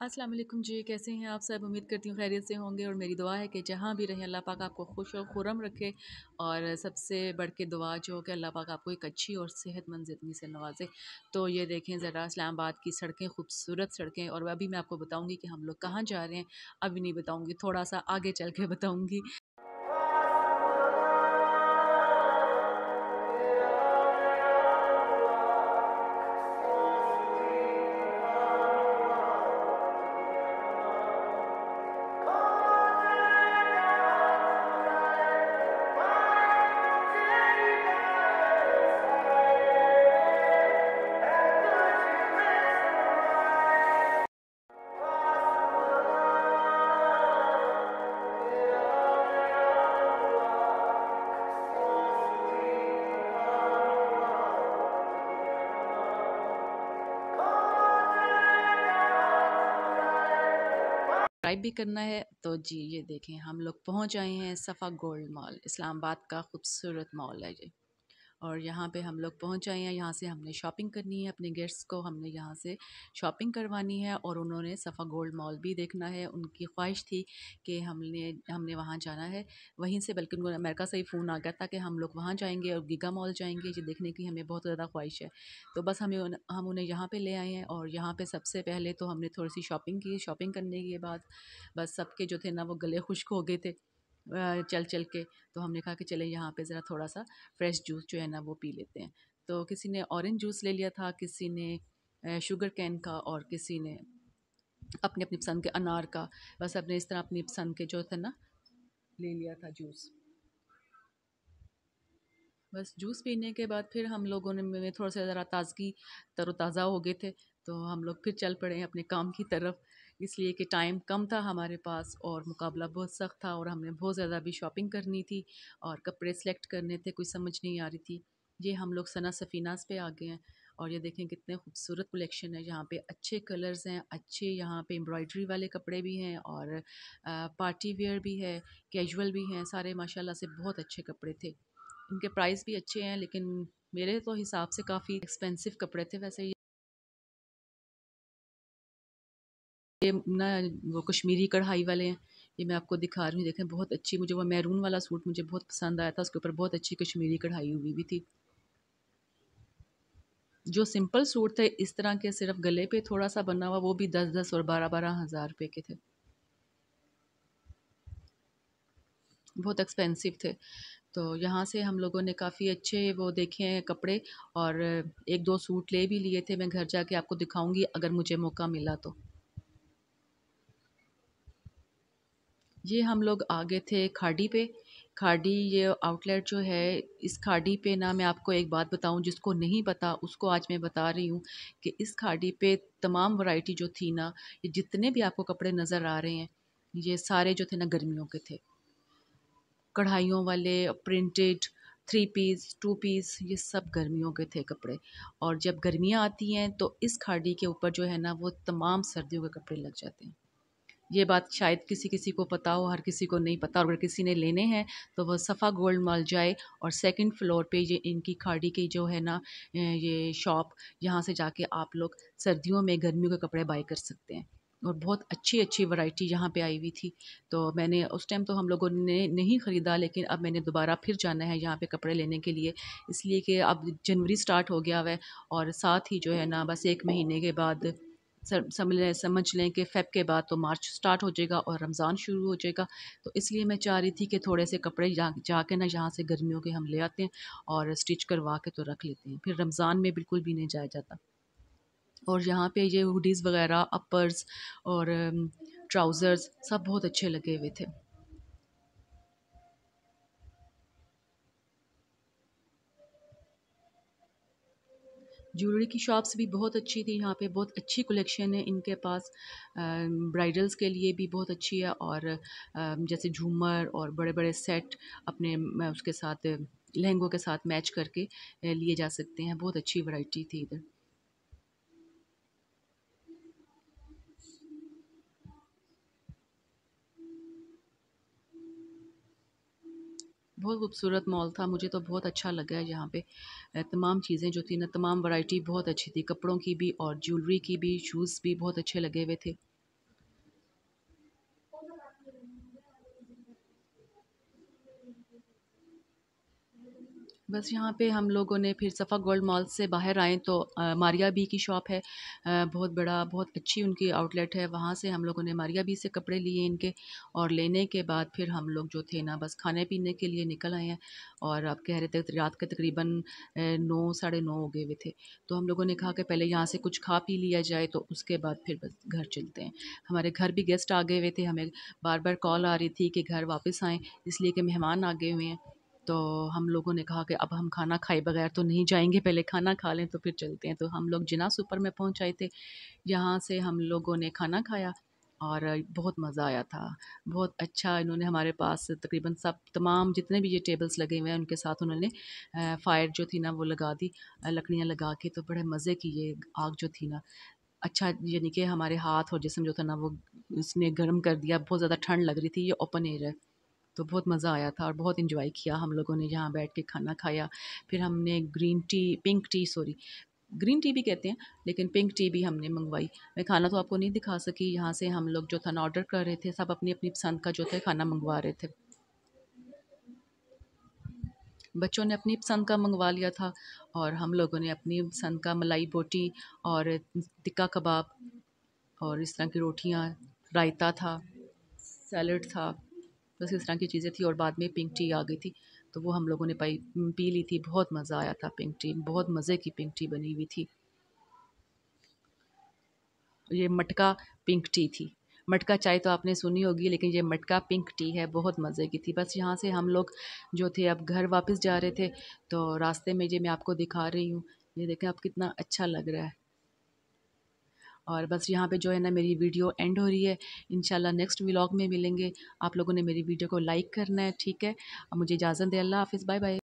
अस्सलाम वालेकुम जी, कैसे हैं आप? सब उम्मीद करती हूँ खैरियत से होंगे और मेरी दुआ है कि जहाँ भी रहें, अल्लाह पाक आपको खुश और खुरम रखे और सबसे बढ़ के दुआ जो कि अल्लाह पाक आपको एक अच्छी और सेहतमंद ज़िंदगी से नवाजे। तो ये देखें ज़रा इस्लामाबाद की सड़कें, खूबसूरत सड़कें और अभी मैं आपको बताऊँगी कि हम लोग कहाँ जा रहे हैं। अभी नहीं बताऊँगी, थोड़ा सा आगे चल के बताऊँगी। ड्राइव भी करना है तो जी, ये देखें, हम लोग पहुँच आए हैं सफ़ा गोल्ड मॉल, इस्लामाबाद का खूबसूरत मॉल है ये और यहाँ पे हम लोग पहुँच आए हैं। यहाँ से हमने शॉपिंग करनी है अपने गेस्ट्स को, हमने यहाँ से शॉपिंग करवानी है और उन्होंने सफ़ा गोल्ड मॉल भी देखना है। उनकी ख्वाहिश थी कि हमने हमने वहाँ जाना है। वहीं से बल्कि उनको अमेरिका से ही फ़ोन आ गया था कि हम लोग वहाँ जाएँगे और गीगा मॉल जाएँगे। ये देखने की हमें बहुत ज़्यादा ख्वाहिश है। तो बस हमें हम उन्हें यहाँ पर ले आए हैं और यहाँ पर सबसे पहले तो हमने थोड़ी सी शॉपिंग की, शॉपिंग करने के बाद बस सबके जो थे ना वो गले खुश्क हो गए थे। चल चल के तो हमने कहा कि चले यहाँ पे ज़रा थोड़ा सा फ्रेश जूस जो है ना वो पी लेते हैं। तो किसी ने ऑरेंज जूस ले लिया था, किसी ने शुगर कैन का और किसी ने अपनी अपनी पसंद के अनार का। बस अपने इस तरह अपनी पसंद के जो थे ना, ले लिया था जूस। बस जूस पीने के बाद फिर हम लोगों ने थोड़ा सा ज़रा ताज़गी तरोताज़ा हो गए थे। तो हम लोग फिर चल पड़े अपने काम की तरफ़। इसलिए कि टाइम कम था हमारे पास और मुकाबला बहुत सख्त था और हमने बहुत ज़्यादा भी शॉपिंग करनी थी और कपड़े सेलेक्ट करने थे कुछ समझ नहीं आ रही थी। ये हम लोग सना सफ़ीनास पे आ गए हैं और ये देखें कितने खूबसूरत कलेक्शन है। यहाँ पे अच्छे कलर्स हैं, अच्छे यहाँ पे एम्ब्रॉयडरी वाले कपड़े भी हैं और पार्टी वेयर भी है कैजुअल भी हैं, सारे माशाल्लाह से बहुत अच्छे कपड़े थे। इनके प्राइस भी अच्छे हैं, लेकिन मेरे तो हिसाब से काफ़ी एक्सपेंसिव कपड़े थे वैसे ये ना, वो कश्मीरी कढ़ाई वाले हैं, ये मैं आपको दिखा रही हूँ, देखें, बहुत अच्छी, मुझे वो मैरून वाला सूट मुझे बहुत पसंद आया था, उसके ऊपर बहुत अच्छी कश्मीरी कढ़ाई हुई भी थी। जो सिंपल सूट थे, इस तरह के सिर्फ़ गले पे थोड़ा सा बना हुआ, वो भी दस दस और बारह बारह हज़ार रुपये के थे। बहुत एक्सपेंसिव थे। तो यहाँ से हम लोगों ने काफ़ी अच्छे वो देखे हैं कपड़े, और एक दो सूट ले भी लिए थे, मैं घर जाके आपको दिखाऊँगी, अगर मुझे मौका मिला तो। ये हम लोग आगे थे खाड़ी पे। खाड़ी ये आउटलेट जो है, इस खाड़ी पे ना मैं आपको एक बात बताऊँ, जिसको नहीं पता, उसको आज मैं बता रही हूँ कि इस खाड़ी पे तमाम वैरायटी जो थी ना, ये जितने भी आपको कपड़े नज़र आ रहे हैं, ये सारे जो थे ना गर्मियों के थे। कढ़ाइयों वाले printed three piece two piece ये सब गर्मियों के थे कपड़े। और जब गर्मियाँ आती हैं तो इस खाड़ी के ऊपर जो है ना, वो तमाम सर्दियों के कपड़े लग जाते हैं। ये बात शायद किसी किसी को पता हो, हर किसी को नहीं पता। अगर किसी ने लेने हैं तो वह सफ़ा गोल्ड मॉल जाए और सेकंड फ्लोर पे ये इनकी खाड़ी की जो है ना ये शॉप यहाँ से जाके आप लोग सर्दियों में गर्मियों के कपड़े बाई कर सकते हैं। और बहुत अच्छी अच्छी वैरायटी यहाँ पे आई हुई थी। तो मैंने उस टाइम तो हम लोगों ने नहीं ख़रीदा, लेकिन अब मैंने दोबारा फिर जाना है यहाँ पे कपड़े लेने के लिए। इसलिए कि अब जनवरी स्टार्ट हो गया है और साथ ही जो है ना, बस एक महीने के बाद समझ समझ लें कि फ़ेब के बाद तो मार्च स्टार्ट हो जाएगा और रमज़ान शुरू हो जाएगा। तो इसलिए मैं चाह रही थी कि थोड़े से कपड़े जा जाके ना यहाँ से गर्मियों के हम ले आते हैं और स्टिच करवा के तो रख लेते हैं। फिर रमज़ान में बिल्कुल भी नहीं जाया जाता। और यहाँ पे ये हुडीज़ वगैरह अपर्स और ट्राउज़र्स सब बहुत अच्छे लगे हुए थे। ज्वेलरी की शॉप्स भी बहुत अच्छी थी, यहाँ पे बहुत अच्छी कलेक्शन है इनके पास। ब्राइडल्स के लिए भी बहुत अच्छी है और जैसे झूमर और बड़े बड़े सेट अपने उसके साथ, लहंगों के साथ मैच करके लिए जा सकते हैं। बहुत अच्छी वैरायटी थी इधर। बहुत खूबसूरत मॉल था। मुझे तो बहुत अच्छा लगा है यहाँ पे। तमाम चीज़ें जो थी ना, तमाम वैरायटी बहुत अच्छी थी। कपड़ों की भी और ज्वेलरी की भी, शूज़ भी बहुत अच्छे लगे हुए थे। बस यहाँ पे हम लोगों ने फिर सफ़ा गोल्ड मॉल से बाहर आए तो मारिया बी की शॉप है। बहुत बड़ा, बहुत अच्छी उनकी आउटलेट है। वहाँ से हम लोगों ने मारिया बी से कपड़े लिए इनके और लेने के बाद फिर हम लोग जो थे ना, बस खाने पीने के लिए निकल आए हैं और अब कह रहे थे रात के तकरीबन नौ, साढ़े नौ हो गए हुए थे। तो हम लोगों ने कहा कि पहले यहाँ से कुछ खा पी लिया जाए तो उसके बाद फिर बस घर चलते हैं। हमारे घर भी गेस्ट आ गए हुए थे। हमें बार बार कॉल आ रही थी कि घर वापस आएँ, इसलिए कि मेहमान आ गए हुए हैं। तो हम लोगों ने कहा कि अब हम खाना खाए बगैर तो नहीं जाएँगे, पहले खाना खा लें तो फिर चलते हैं। तो हम लोग जिना सुपर में पहुँच आए थे, यहाँ से हम लोगों ने खाना खाया और बहुत मज़ा आया था। बहुत अच्छा इन्होंने हमारे पास तकरीबन सब, तमाम जितने भी ये टेबल्स लगे हुए हैं, उनके साथ उन्होंने फ़ायर जो थी ना वो लगा दी लकड़ियाँ लगा के तो बड़े मज़े की ये आग जो थी ना अच्छा यानी कि हमारे हाथ और जिसम जो था ना वो उसने गर्म कर दिया, बहुत ज़्यादा ठंड लग रही थी, ये ओपन एयर है। तो बहुत मज़ा आया था और बहुत इन्जॉय किया हम लोगों ने यहाँ बैठ के खाना खाया। फिर हमने green tea pink tea sorry green tea भी कहते हैं, लेकिन पिंक टी भी हमने मंगवाई। मैं खाना तो आपको नहीं दिखा सकी, यहाँ से हम लोग जो था ना ऑर्डर कर रहे थे, सब अपनी अपनी पसंद का जो थे खाना मंगवा रहे थे। बच्चों ने अपनी पसंद का मंगवा लिया था और हम लोगों ने अपनी पसंद का मलाई बोटी और टिक्का कबाब और इस तरह की रोटियाँ, रायता था सैलड था। बस इस तरह की चीज़ें थी और बाद में पिंक टी आ गई थी। तो वो हम लोगों ने पाई, पी ली थी, बहुत मज़ा आया था पिंक टी, बहुत मज़े की पिंक टी बनी हुई थी। ये मटका पिंक टी थी। मटका चाय तो आपने सुनी होगी, लेकिन ये मटका पिंक टी है, बहुत मज़े की थी। बस यहाँ से हम लोग जो थे, अब घर वापस जा रहे थे तो रास्ते में ये मैं आपको दिखा रही हूँ। ये देखें आप कितना अच्छा लग रहा है। और बस यहाँ पे जो है ना मेरी वीडियो एंड हो रही है। इन नेक्स्ट व्लॉग में मिलेंगे। आप लोगों ने मेरी वीडियो को लाइक करना है, ठीक है? मुझे इजाज़त दे। अल्लाह हाफिज़। Bye bye